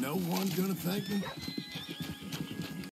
no one gonna thank me?